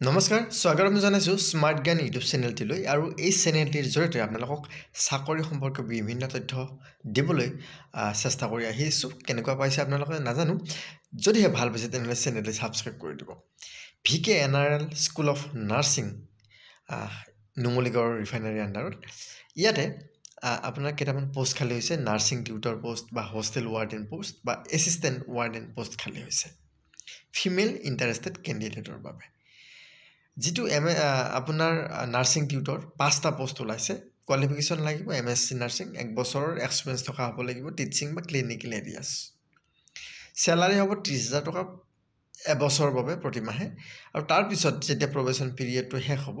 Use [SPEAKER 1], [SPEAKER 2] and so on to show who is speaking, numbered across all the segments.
[SPEAKER 1] নমস্কাৰ স্বাগতম জনাইছোঁ স্মাৰ্ট জ্ঞান ইউটিউব চেনেলটিলৈ আৰু এই চেনেলটিৰ জৰিয়তে আপোনালোকক চাকৰি সম্পৰ্কীয় বিভিন্ন তথ্য দিবলৈ চেষ্টা কৰি আহিছোঁ কেনেকুৱা পাইছে আপোনালোকে নাজানো যদিহে ভাল পাইছে তেনেহ'লে চেনেলটি ছাবস্ক্ৰাইব কৰি দিব। V K N R L school of nursing Numaligarh refinery আণ্ডাৰত ইয়াতে আপোনাৰ কেইটামান পষ্ট খালী হৈছে নাৰ্ছিং টিউটৰ পষ্ট বা হোষ্টেল ৱাৰ্ডেন পষ্ট বা এছিষ্টেণ্ট ৱাৰ্ডেন পষ্ট খালী হৈছে। ফিমেল ইণ্টাৰেষ্টেড কেণ্ডিডেটৰ বাবে। যিটো এম এ আপোনাৰ নাৰ্ছিং টিউটৰ পাঁচটা পষ্ট ওলাইছে কোৱালিফিকেশ্যন লাগিব এম এছ চি নাৰ্ছিং এক বছৰৰ এক্সপিৰিয়েঞ্চ থকা হ'ব লাগিব টিচিং বা ক্লিনিকেল এৰিয়াছ চেলাৰী হ'ব ত্ৰিছ হাজাৰ টকা এবছৰৰ বাবে প্ৰতিমাহে আৰু তাৰপিছত যেতিয়া প্ৰবেশ্যন পিৰিয়ডটো শেষ হ'ব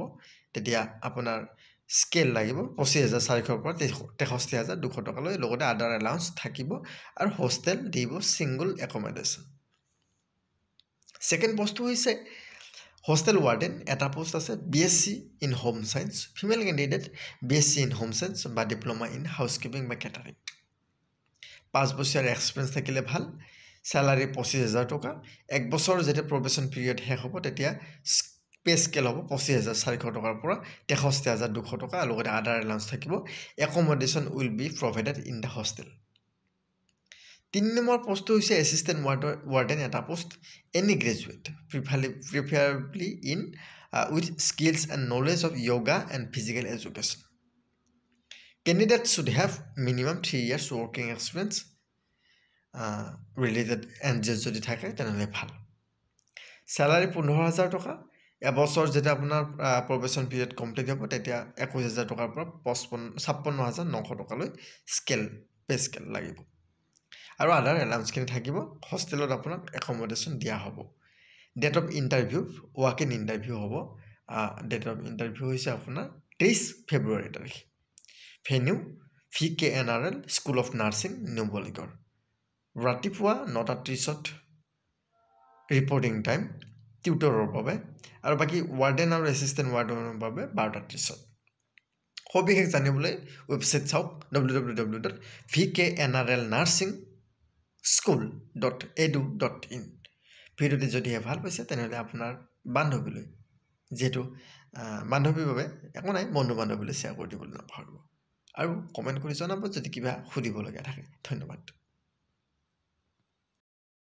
[SPEAKER 1] তেতিয়া আপোনাৰ স্কেল লাগিব পঁচিছ হাজাৰ চাৰিশৰ পৰা তেষষ্ঠি হাজাৰ দুশ টকালৈ লগতে আদাৰ এলাউঞ্চ থাকিব আৰু হোষ্টেল দিব ছিংগল একমডেশ্যন ছেকেণ্ড পষ্টটো হৈছে হোষ্টেল ৱাৰ্ডেন এটা পোষ্ট আছে B S C in home science female candidate B S C in home science বা ডিপ্ল'মা ইন হাউচকিপিং বা কেটাৰিং পাঁচ বছৰীয়া এক্সপিৰিয়েঞ্চ থাকিলে ভাল চেলাৰী পঁচিছ হাজাৰ টকা এক বছৰ যেতিয়া প্ৰবেশ্যন পিৰিয়ড শেষ হ'ব তেতিয়া পে স্কেল হ'ব পঁচিছ হাজাৰ চাৰিশ টকাৰ পৰা তেষষ্ঠি হাজাৰ দুশ টকা লগতে আদাৰ এলাউঞ্চ থাকিব accommodation will be provided in the hostel তিনি নম্বৰ পষ্টটো হৈছে এছিষ্টেণ্ট ৱাৰ্ডৰ ৱাৰ্ডেন এটা post any graduate preferably preferably in with skills and knowledge of yoga and physical education candidate should have minimum three years working experience related N G S যদি থাকে তেনেহ'লে ভাল। Salary পোন্ধৰ হাজাৰ টকা এবছৰ যেতিয়া আপোনাৰ প্ৰবেশ্যন পিৰিয়ড কমপ্লিট হ'ব তেতিয়া একৈছ হাজাৰ টকাৰ পৰা পঁচপন্ন ছাপন্ন হাজাৰ নশ টকালৈ স্কেল পে স্কেল লাগিব। আৰু আদাৰ এলাউঞ্চখিনি থাকিব হোষ্টেলত আপোনাক একমডেশ্যন দিয়া হ'ব। Date of interview walk in interview হ'ব ডেট অফ ইণ্টাৰভিউ হৈছে আপোনাৰ তেইছ ফেব্ৰুৱাৰী তাৰিখ। Venue V K N R L school of nursing Numaligarh ৰাতিপুৱা নটা ত্ৰিছত ৰিপৰ্টিং টাইম টিউটৰৰ বাবে আৰু বাকী ৱাৰ্ডেন আৰু এছিষ্টেণ্ট ৱাৰ্ডেনৰ বাবে বাৰটা ত্ৰিছত সবিশেষ জানিবলৈ ৱেবছাইট চাওক W W W dot V K N R L nursing school dot edu dot in ভিডিঅ'টি যদিহে ভাল পাইছে তেনেহ'লে আপোনাৰ বান্ধৱীলৈ যিহেতু বান্ধৱীৰ বাবে একো নাই বন্ধু বান্ধৱীলৈ শ্বেয়াৰ কৰি দিবলৈ নাপাহৰিব। আৰু কমেণ্ট কৰি জনাব যদি কিবা সুধিবলগীয়া থাকে। ধন্যবাদ।